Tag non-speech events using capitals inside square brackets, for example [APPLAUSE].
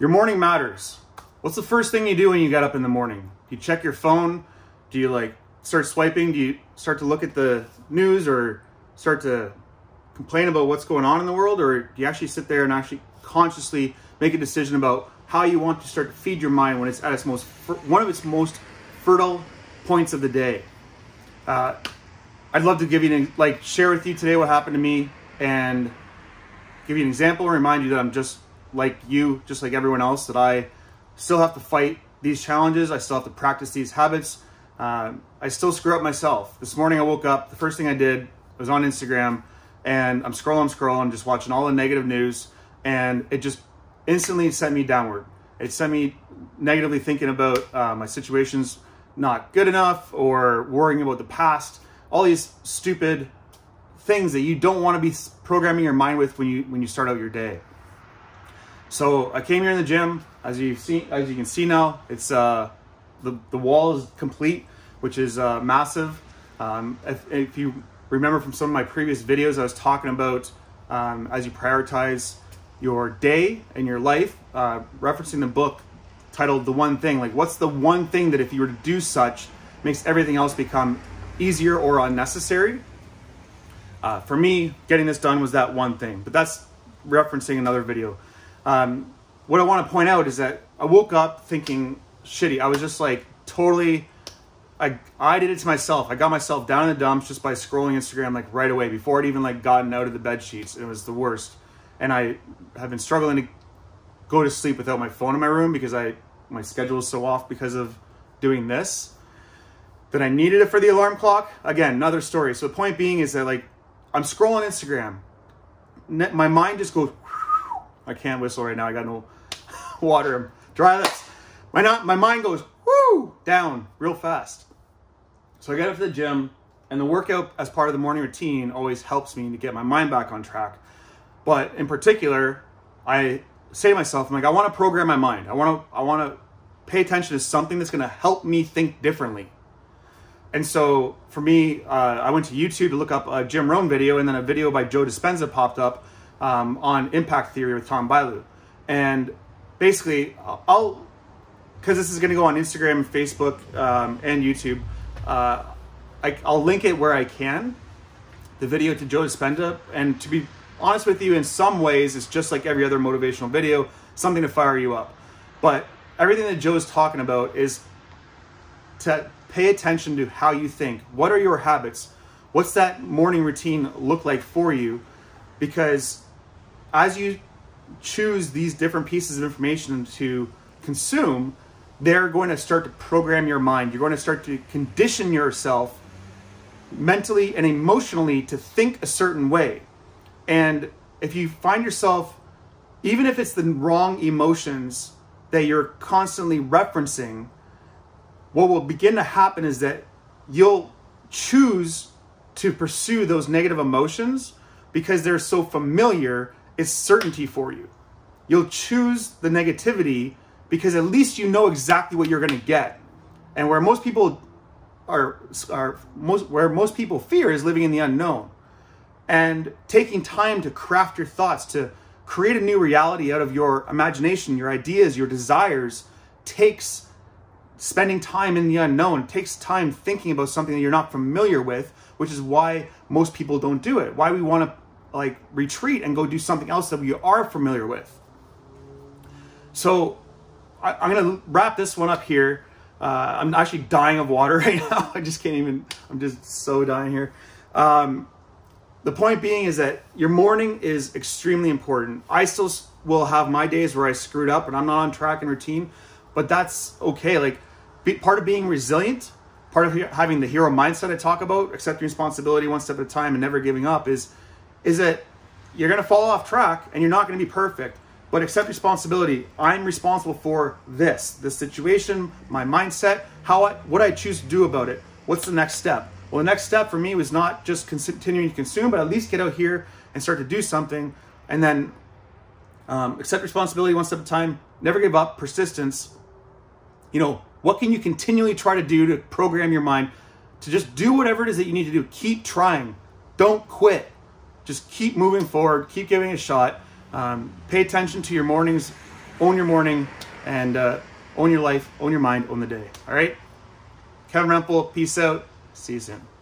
Your morning matters. What's the first thing you do when you get up in the morning? Do you check your phone? Do you like start swiping? Do you start to look at the news or start to complain about what's going on in the world? Or do you actually sit there and actually consciously make a decision about how you want to start to feed your mind when it's at its most, one of its most fertile points of the day? Uh, I'd love to give you, an, like, share with you today what happened to me and give you an example and remind you that I'm just like you, just like everyone else, that I still have to fight these challenges. I still have to practice these habits. Uh, I still screw up myself. This morning I woke up, the first thing I did was on Instagram and I'm scrolling, scrolling, just watching all the negative news and it just instantly sent me downward. It sent me negatively thinking about uh, my situation's not good enough or worrying about the past all these stupid things that you don't want to be programming your mind with when you when you start out your day. So I came here in the gym, as you see, as you can see now, it's uh, the the wall is complete, which is uh, massive. Um, if, if, you remember from some of my previous videos, I was talking about um, as you prioritize your day and your life, uh, referencing the book titled "The One Thing." Like, what's the one thing that if you were to do such, makes everything else become easier or unnecessary. Uh, for me, getting this done was that one thing, but that's referencing another video. Um, what I want to point out is that I woke up thinking shitty. I was just like totally, I, I did it to myself. I got myself down in the dumps just by scrolling Instagram like right away before I'd even like gotten out of the bed sheets. It was the worst. And I have been struggling to go to sleep without my phone in my room because I, my schedule is so off because of doing this that I needed it for the alarm clock. Again, another story. So the point being is that like I'm scrolling Instagram. My mind just goes. I can't whistle right now. I got no [LAUGHS] water. Dry lips. My not my mind goes whoo down real fast. So I get up to the gym, and the workout as part of the morning routine always helps me to get my mind back on track. But in particular, I say to myself, I'm like, I want to program my mind. I want to I want to pay attention to something that's going to help me think differently. And so for me, uh, I went to YouTube to look up a Jim Rohn video, and then a video by Joe Dispenza popped up um, on impact theory with Tom Bilyeu. And basically, I'll, because this is going to go on Instagram, Facebook, um, and YouTube, uh, I, will link it where I can, the video to Joe Dispenza. And to be honest with you, in some ways, it's just like every other motivational video, something to fire you up. But everything that Joe is talking about is to pay attention to how you think. What are your habits? What's that morning routine look like for you? Because as you choose these different pieces of information to consume, they're going to start to program your mind. You're going to start to condition yourself mentally and emotionally to think a certain way. And if you find yourself, even if it's the wrong emotions that you're constantly referencing, what will begin to happen is that you'll choose to pursue those negative emotions because they're so familiar, it's certainty for you. You'll choose the negativity because at least you know exactly what you're going to get. And where most people are, are most, where most people fear is living in the unknown. And taking time to craft your thoughts, to create a new reality out of your imagination, your ideas, your desires, takes spending time in the unknown takes time thinking about something that you're not familiar with which is why most people don't do it why we want to like retreat and go do something else that we are familiar with. So I, am going to wrap this one up here. Uh, i'm actually dying of water [LAUGHS] right now. I just can't even i'm just so dying here. Um, the point being is that your morning is extremely important. I still will have my days where i screwed up and i'm not on track and routine but that's okay. Like, be, part of being resilient, part of having the hero mindset I talk about, accepting responsibility one step at a time and never giving up, is is that you're going to fall off track and you're not going to be perfect. But accept responsibility. I'm responsible for this, this situation, my mindset, how I, what I choose to do about it. What's the next step? Well, the next step for me was not just continuing to consume, but at least get out here and start to do something, and then um, accept responsibility one step at a time. Never give up. Persistence you know, what can you continually try to do to program your mind to just do whatever it is that you need to do? Keep trying. Don't quit. Just keep moving forward. Keep giving a shot. Um, pay attention to your mornings own your morning, and uh, own your life, own your mind, own the day. All right? Kevin Rempel, peace out. See you soon.